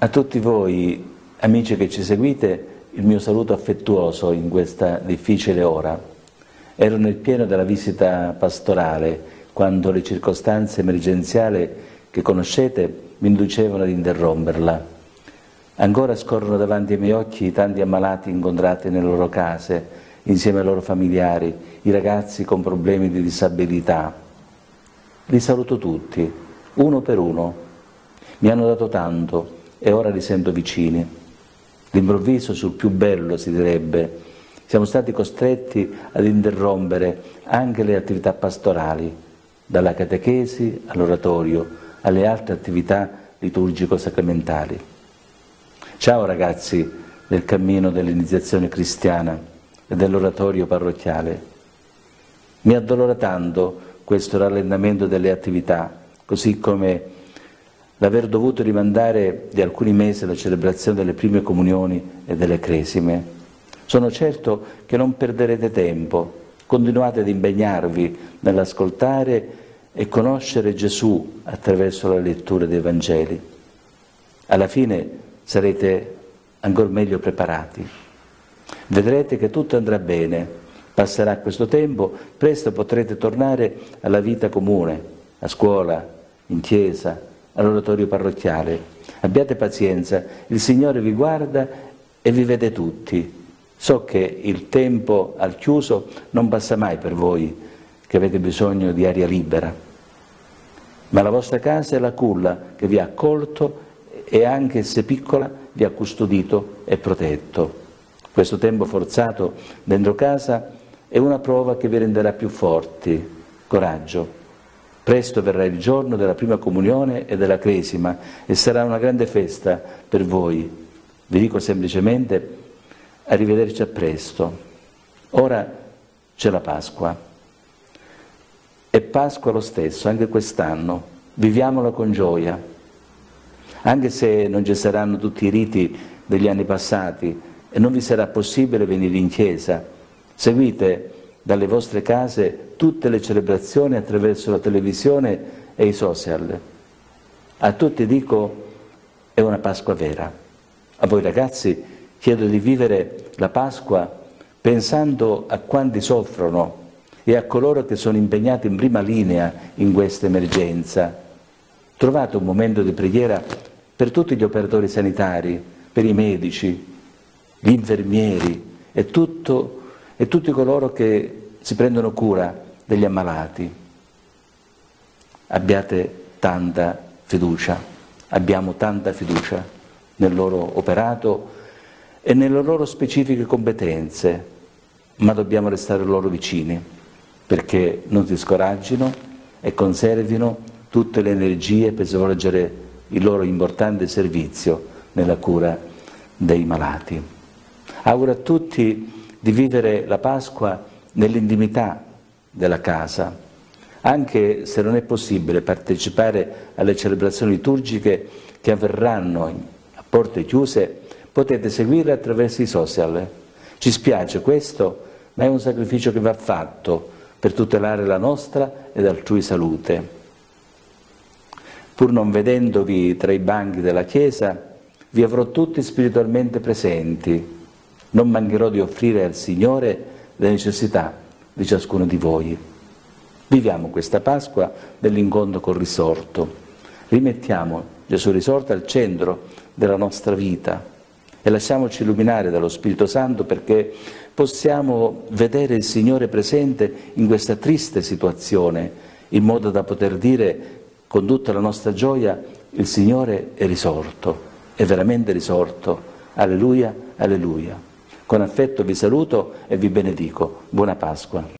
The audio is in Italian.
A tutti voi, amici che ci seguite, il mio saluto affettuoso in questa difficile ora. Ero nel pieno della visita pastorale, quando le circostanze emergenziali che conoscete mi inducevano ad interromperla. Ancora scorrono davanti ai miei occhi i tanti ammalati incontrati nelle loro case, insieme ai loro familiari, i ragazzi con problemi di disabilità. Li saluto tutti, uno per uno. Mi hanno dato tanto, e ora li sento vicini. D'improvviso, sul più bello si direbbe, siamo stati costretti ad interrompere anche le attività pastorali, dalla catechesi all'oratorio, alle altre attività liturgico-sacramentali. Ciao ragazzi del cammino dell'iniziazione cristiana e dell'oratorio parrocchiale. Mi addolora tanto questo rallentamento delle attività, così come l'aver dovuto rimandare di alcuni mesi la celebrazione delle prime comunioni e delle cresime. Sono certo che non perderete tempo, continuate ad impegnarvi nell'ascoltare e conoscere Gesù attraverso la lettura dei Vangeli. Alla fine sarete ancora meglio preparati. Vedrete che tutto andrà bene, passerà questo tempo, presto potrete tornare alla vita comune, a scuola, in chiesa, all'oratorio parrocchiale. Abbiate pazienza, il Signore vi guarda e vi vede tutti. So che il tempo al chiuso non passa mai per voi che avete bisogno di aria libera, ma la vostra casa è la culla che vi ha accolto e anche se piccola vi ha custodito e protetto. Questo tempo forzato dentro casa è una prova che vi renderà più forti. Coraggio, Presto verrà il giorno della prima comunione e della cresima e sarà una grande festa per voi. Vi dico semplicemente arrivederci a presto. Ora c'è la Pasqua. E Pasqua lo stesso, anche quest'anno. Viviamola con gioia. Anche se non ci saranno tutti i riti degli anni passati e non vi sarà possibile venire in chiesa, seguite dalle vostre case tutte le celebrazioni attraverso la televisione e i social. A tutti dico è una Pasqua vera. A voi ragazzi chiedo di vivere la Pasqua pensando a quanti soffrono e a coloro che sono impegnati in prima linea in questa emergenza. Trovate un momento di preghiera per tutti gli operatori sanitari, per i medici, gli infermieri e tutto e tutti coloro che si prendono cura degli ammalati. Abbiate tanta fiducia, abbiamo tanta fiducia nel loro operato e nelle loro specifiche competenze, ma dobbiamo restare loro vicini perché non si scoraggino e conservino tutte le energie per svolgere il loro importante servizio nella cura dei malati. Auguro a tutti di vivere la Pasqua nell'intimità della casa, anche se non è possibile partecipare alle celebrazioni liturgiche che avverranno a porte chiuse, potete seguirle attraverso i social. Ci spiace questo, ma è un sacrificio che va fatto per tutelare la nostra ed altrui salute. Pur non vedendovi tra i banchi della Chiesa, vi avrò tutti spiritualmente presenti non mancherò di offrire al Signore le necessità di ciascuno di voi. Viviamo questa Pasqua dell'incontro col risorto. Rimettiamo Gesù risorto al centro della nostra vita e lasciamoci illuminare dallo Spirito Santo perché possiamo vedere il Signore presente in questa triste situazione, in modo da poter dire con tutta la nostra gioia il Signore è risorto, è veramente risorto. Alleluia, alleluia. Con affetto vi saluto e vi benedico. Buona Pasqua.